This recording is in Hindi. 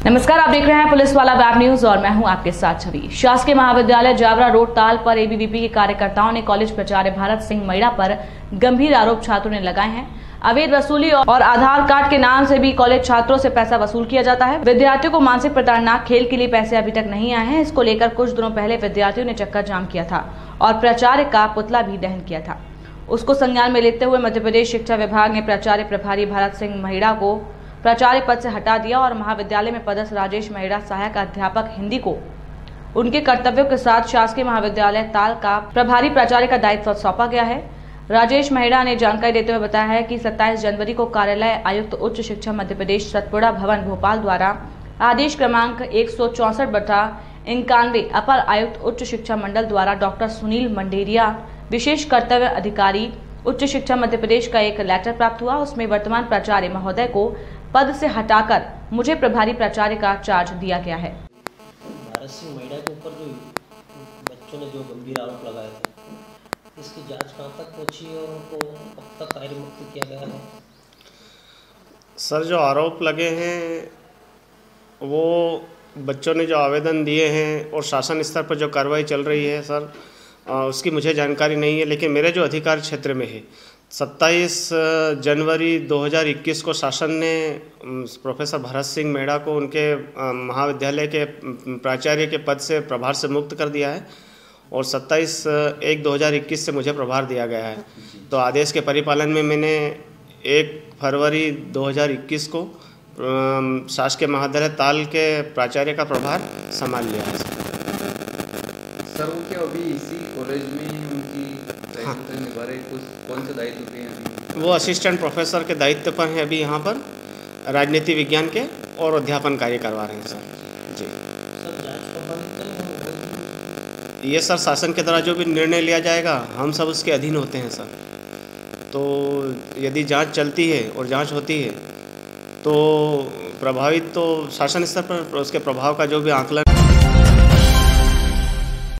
नमस्कार, आप देख रहे हैं पुलिस वाला वेब न्यूज़ और मैं हूँ आपके साथ छवि। शासकीय महाविद्यालय जावरा रोड ताल पर एबीवीपी के कार्यकर्ताओं ने कॉलेज प्राचार्य भारत सिंह मैड़ा पर गंभीर आरोप छात्रों ने लगाए हैं। अवैध वसूली और आधार कार्ड के नाम से भी कॉलेज छात्रों से पैसा वसूल किया जाता है। विद्यार्थियों को मानसिक प्रताड़ना खेल के लिए पैसे अभी तक नहीं आए हैं। इसको लेकर कुछ दिनों पहले विद्यार्थियों ने चक्कर जाम किया था और प्राचार्य का पुतला भी दहन किया था। उसको संज्ञान में लेते हुए मध्य प्रदेश शिक्षा विभाग ने प्राचार्य प्रभारी भारत सिंह महिड़ा को प्राचार्य पद से हटा दिया और महाविद्यालय में पदस्थ राजेश महिड़ा, सहायक अध्यापक हिंदी को उनके कर्तव्यों के साथ शासकीय महाविद्यालय ताल का प्रभारी प्राचार्य का दायित्व सौंपा गया है। राजेश महिड़ा ने जानकारी देते हुए बताया है कि 27 जनवरी को कार्यालय आयुक्त उच्च शिक्षा मध्य प्रदेश, सतपुड़ा भवन, भोपाल द्वारा आदेश क्रमांक एक सौ चौसठ बटा इक्यानवे अपर आयुक्त उच्च शिक्षा मंडल द्वारा डॉक्टर सुनील मंडेरिया, विशेष कर्तव्य अधिकारी उच्च शिक्षा मध्य प्रदेश का एक लेटर प्राप्त हुआ। उसमें वर्तमान प्राचार्य महोदय को पद से हटाकर मुझे प्रभारी प्राचार्य का चार्ज दिया गया है। भारत सिंह महिला के ऊपर जो बच्चों ने जो गंभीर आरोप लगाए थे इसकी जाँच कहाँ तक पहुँची है और उनको कब तक मुक्त किया गया है? सर जो आरोप लगे हैं वो बच्चों ने जो आवेदन दिए हैं और शासन स्तर पर जो कार्रवाई चल रही है सर उसकी मुझे जानकारी नहीं है लेकिन मेरे जो अधिकार क्षेत्र में है 27 जनवरी 2021 को शासन ने प्रोफेसर भरत सिंह मेड़ा को उनके महाविद्यालय के प्राचार्य के पद से प्रभार से मुक्त कर दिया है और 27 एक 2021 से मुझे प्रभार दिया गया है। तो आदेश के परिपालन में मैंने एक फरवरी 2021 को शासकीय महाविद्यालय ताल के प्राचार्य का प्रभार संभाल लिया है। सर वो क्या अभी इसी कॉलेज में पे वो असिस्टेंट प्रोफेसर के दायित्व पर हैं अभी यहाँ पर। राजनीति विज्ञान के और अध्यापन कार्य करवा रहे हैं सर। जी। ये सर शासन के द्वारा जो भी निर्णय लिया जाएगा, हम सब उसके अधीन होते हैं सर। तो यदि जाँच चलती है और जाँच होती है तो प्रभावित तो शासन स्तर पर उसके प्रभाव का जो भी आंकलन